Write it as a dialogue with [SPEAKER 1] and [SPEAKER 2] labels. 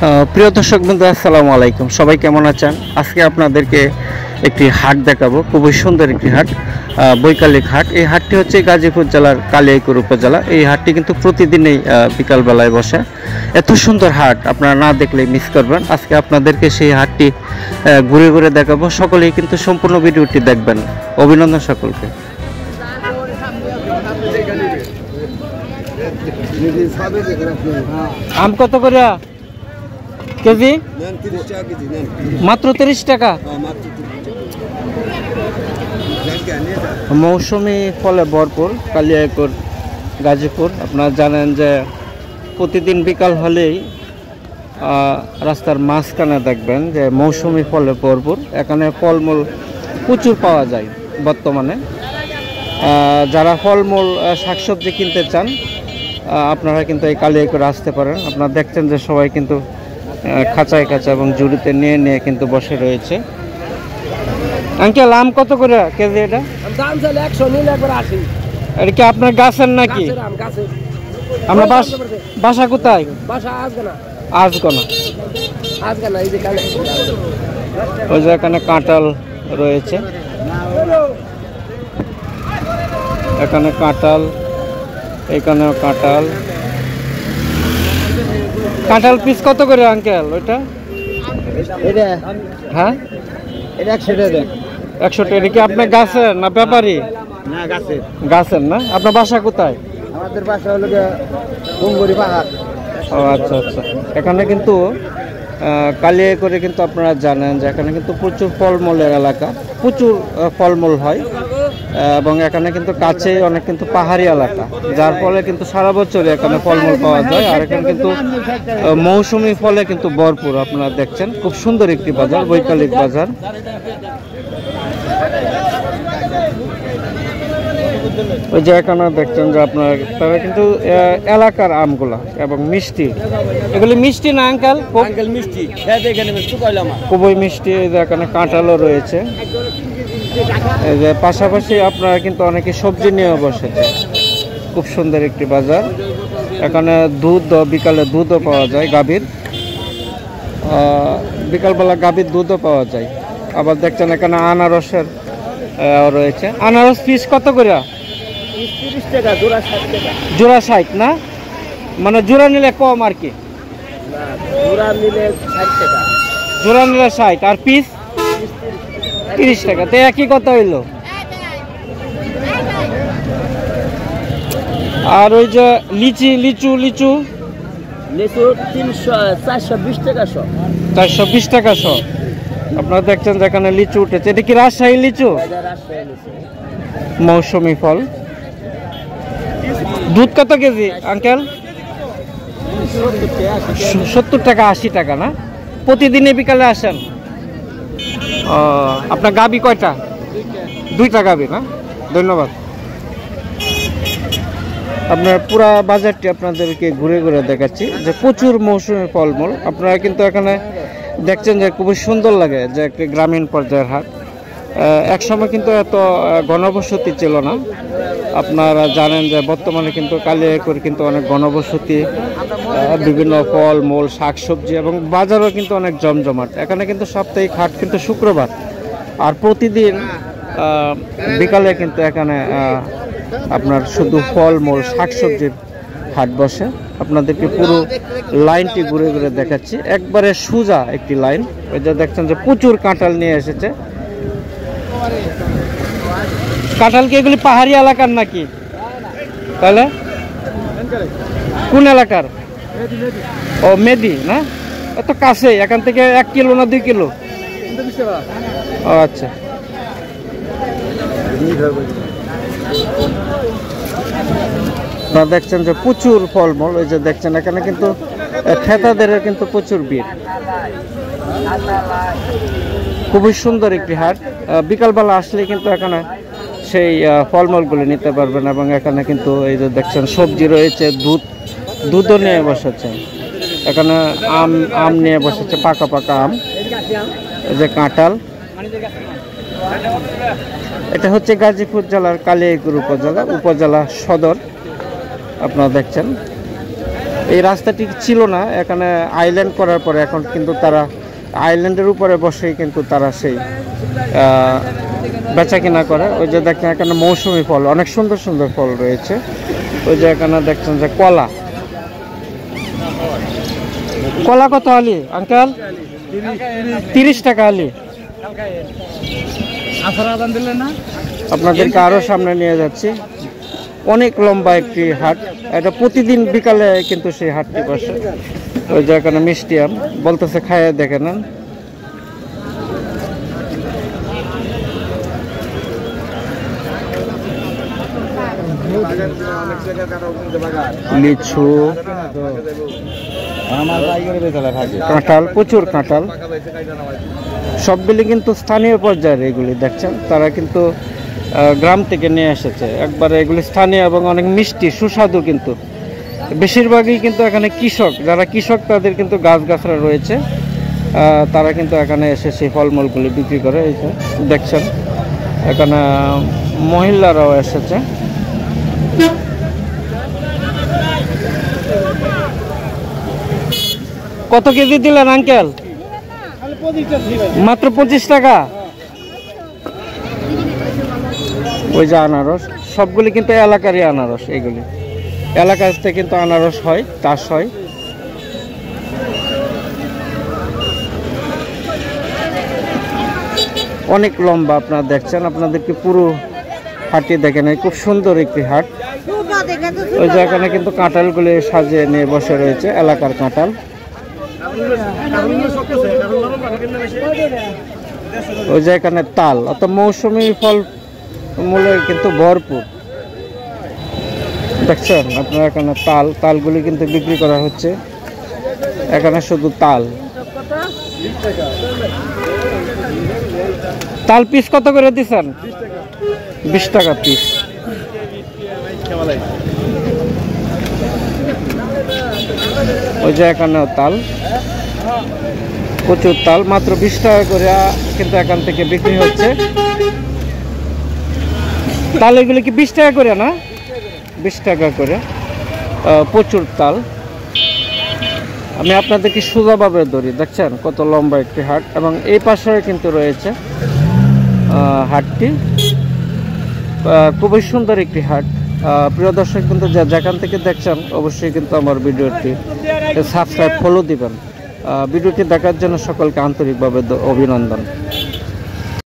[SPEAKER 1] প্রিয় দর্শক বন্ধু, আসসালামু আলাইকুম। সবাই কেমন আছেন? আজকে আপনাদেরকে একটি হাট দেখাবো, খুবই সুন্দর একটি হাট বৈকালিক হাট। এই হাটটি হচ্ছে গাজীপুর জেলার কালিয়াইকুর উপজেলা। এই হাটটি কিন্তু প্রতিদিনই বিকালবেলায় বসে। এত সুন্দর হাট, আপনারা না দেখলে মিস করবেন। আজকে আপনাদেরকে সেই হাটটি ঘুরে ঘুরে দেখাবো। সকলেই কিন্তু সম্পূর্ণ ভিডিওটি দেখবেন। অভিনন্দন সকলকে। আম কত করে কেজি? মাত্র তিরিশ টাকা? মৌসুমি ফলে ভরপুর কালিয়াকুর গাজীপুর। আপনারা জানেন যে প্রতিদিন বিকাল হলেই রাস্তার মাঝখানে দেখবেন যে মৌসুমি ফলে ভরপুর। এখানে ফলমূল প্রচুর পাওয়া যায় বর্তমানে। যারা ফলমূল শাকসবজি কিনতে চান আপনারা কিন্তু এই কালিয়াকুর আসতে পারেন। আপনারা দেখছেন যে সবাই কিন্তু খাঁচায় খাঁচা এবং জুড়িতে নিয়ে নিয়ে কিন্তু বসে রয়েছে। আঙ্কেল আম কত করে কেজি এটা?
[SPEAKER 2] দাম চাইলে একশো নিলে একবার আসি
[SPEAKER 1] এটা কি আপনার গাছের নাকি? আমরা বাস বাসা কোথায়?
[SPEAKER 2] বাসা আজকে না
[SPEAKER 1] আজগনা
[SPEAKER 2] এই যে
[SPEAKER 1] ওই যে এখানে কাঁটাল রয়েছে। এখানে কাঁটাল এখানেও কাঁঠাল। কাঁঠাল পিস কত করে আঙ্কেল ওইটা?
[SPEAKER 2] এটা?
[SPEAKER 1] হ্যাঁ?
[SPEAKER 2] এটা একশো টাকা
[SPEAKER 1] একশো টাকা। কি আপনার গাছের না ব্যাপারী?
[SPEAKER 2] না গাছের।
[SPEAKER 1] গাছের না? আপনার বাসা কোথায়?
[SPEAKER 2] আমাদের বাসা হলো পাহাড়।
[SPEAKER 1] ও আচ্ছা আচ্ছা। এখানে কিন্তু কালিয়া করে কিন্তু আপনারা জানেন যে এখানে কিন্তু প্রচুর ফলমূলের এলাকা। প্রচুর ফলমূল হয়। এবং এখানে কিন্তু কাছেই অনেক কিন্তু পাহাড়ি এলাকা। যার ফলে কিন্তু সারা বছরই এখানে ফলমূল পাওয়া যায়। আর এখানে কিন্তু মৌসুমি ফলে কিন্তু ভরপুর আপনারা দেখছেন। খুব সুন্দর একটি বাজার বৈকালিক বাজার। ওই যে এখানে দেখছেন যে আপনার তবে কিন্তু এলাকার আমগুলা এবং মিষ্টি। এগুলি মিষ্টি না আঙ্কাল?
[SPEAKER 2] আঙ্কেল মিষ্টি।
[SPEAKER 1] খুবই মিষ্টি এই যে এখানে কাঁঠালও রয়েছে। পাশাপাশি আপনারা কিন্তু অনেকে সবজি নিয়েও বসেছে খুব সুন্দর একটি বাজার। এখানে দুধ বিকালে দুধও পাওয়া যায় গাভীর। বিকালবেলা গাভীর দুধও পাওয়া যায়। আবার দেখছেন এখানে আনারসের রয়েছে। আনারস পিস কত করে?
[SPEAKER 2] জোড়া ষাট
[SPEAKER 1] ষাট না? মানে জোড়া নিলে কম আর কি?
[SPEAKER 2] না জোড়া নিলে ষাট টাকা।
[SPEAKER 1] জোড়া নিলে ষাট। আর পিস? তিরিশ টাকা। তো একই কত হইল? আর ওই যে লিচি লিচু লিচু?
[SPEAKER 2] লিচু তিনশো চারশো বিশ টাকা শো।
[SPEAKER 1] চারশো বিশ টাকা শো। আপনারা দেখছেন যে এখানে লিচু উঠেছে। এটা কি রাজশাহী লিচু? মৌসুমি ফল। দুধ কত কেজি আঙ্কেল?
[SPEAKER 2] সত্তর টাকা আশি টাকা।
[SPEAKER 1] না? প্রতিদিনে বিকালে আসেন? আপনার গাবি কয়টা? দুইটা গাবি না? ধন্যবাদ। আপনার পুরা বাজারটি আপনাদেরকে ঘুরে ঘুরে দেখাচ্ছি যে প্রচুর মৌসুমি ফলমূল। আপনারা কিন্তু এখানে দেখছেন যে খুবই সুন্দর লাগে যে একটি গ্রামীণ পর্যায়ের হাট। আহ, এক সময় কিন্তু এত ঘনবসতি ছিল না। আপনারা জানেন যে বর্তমানে কিন্তু কালিয়াকুর কিন্তু অনেক আহ, বিভিন্ন ফল মূল শাকসবজি এবং বাজারও কিন্তু অনেক জমজমাট। এখানে কিন্তু সাপ্তাহিক হাট কিন্তু শুক্রবার। আর প্রতিদিন বিকালে কিন্তু এখানে আপনার শুধু ফল মূল শাকসবজির হাট বসে। আপনাদেরকে পুরো লাইনটি ঘুরে ঘুরে দেখাচ্ছি। একবারে সোজা একটি লাইন। ওই যে দেখছেন যে প্রচুর কাঁঠাল নিয়ে এসেছে। কাঁঠাল কি এগুলি পাহাড়ি এলাকার নাকি? তাহলে? কোন এলাকার? ও, মেদি, না? এত কাছে এখান থেকে এক কিলো না দুই কিলো? ও আচ্ছা। দেখছেন যে প্রচুর ফলমূল ওই যে দেখছেন, এখানে কিন্তু খেতাদের কিন্তু প্রচুর ভিড়। খুবই সুন্দর একটি হাট। বিকালবেলা আসলে কিন্তু এখানে সেই ফলমূলগুলি নিতে পারবেন এবং এখানে কিন্তু এই যে দেখছেন, সবজি রয়েছে, দুধ, দুধও নিয়ে বসেছে। এখানে আম আম নিয়ে বসেছে, পাকা পাকা আম। যে কাঁঠাল। এটা হচ্ছে গাজীপুর জেলার কালিয়াকুর উপজেলা উপজেলা সদর। আপনারা দেখছেন। এই রাস্তাটি ছিল না, এখানে আইল্যান্ড করার পরে এখন কিন্তু তারা আইল্যান্ডের উপরে বসেই কিন্তু তারা সেই বেচা কিনা করে। ওই যে দেখেন এখানে মৌসুমি ফল, অনেক সুন্দর সুন্দর ফল রয়েছে। ওই যে এখানে দেখছেন যে কলা। কলা কত আলি, আঙ্কেল? তিরিশ টাকা আলি। আপনাদেরকে আরও সামনে নিয়ে যাচ্ছি। অনেক লম্বা একটি হাট। এটা প্রতিদিন বিকালে কিন্তু সেই হাটটি বসে। ওই যে এখানে মিষ্টি আম, বলতেছে খাইয়ে দেখে নেন। কাঁঠাল, প্রচুর সবগুলি কিন্তু স্থানীয় এগুলি, দেখছেন? তারা কিন্তু গ্রাম থেকে নিয়ে এসেছে। একবারে এগুলি স্থানীয় এবং অনেক মিষ্টি, সুস্বাদু কিন্তু। বেশিরভাগই কিন্তু এখানে কৃষক, যারা কৃষক তাদের কিন্তু গাছগাছরা রয়েছে। তারা কিন্তু এখানে এসে সেই ফলমূলগুলি বিক্রি করে, এই দেখছেন। এখানে মহিলারাও এসেছে। কত কেজি দিলেন, আঙ্কেল? মাত্র পঁচিশ টাকা? ওই যে আনারস, সবগুলি কিন্তু এলাকারই আনারস, এগুলি। এলাকাতে কিন্তু আনারস হয় চাষ হয়। অনেক লম্বা আপনারা দেখছেন, আপনাদেরকে পুরো হাটটি দেখেন খুব সুন্দর একটি হাট। ওই এখানে কিন্তু কাঁঠালগুলি সাজিয়ে নিয়ে বসে রয়েছে, এলাকার কাঁঠাল। ওই যে এখানে তাল অত মৌসুমি ফল মূলে কিন্তু ভরপুর। দেখছেন? আপনার এখানে তাল, তালগুলি কিন্তু বিক্রি করা হচ্ছে। এখানে শুধু তাল। তাল পিস কত করে দিচ্ছেন বিশ টাকা পিস ওই যে এখানেও তাল। প্রচুর তাল, মাত্র বিশ টাকা করে কিন্তু এখান থেকে বিক্রি হচ্ছে। তাল এগুলো কি বিশ টাকা করে না? বিশ টাকা করে প্রচুর তাল। আমি আপনাদেরকে সোজাভাবে ধরি, দেখছেন? কত লম্বা একটি হাট। এবং এই পাশে কিন্তু রয়েছে হাটটি। খুবই সুন্দর একটি হাট। প্রিয় দর্শক কিন্তু যেখান থেকে দেখছেন, অবশ্যই কিন্তু আমার ভিডিওটি সাবস্ক্রাইব ফলো দিবেন। ভিডিওটি দেখার জন্য সকলকে আন্তরিকভাবে অভিনন্দন।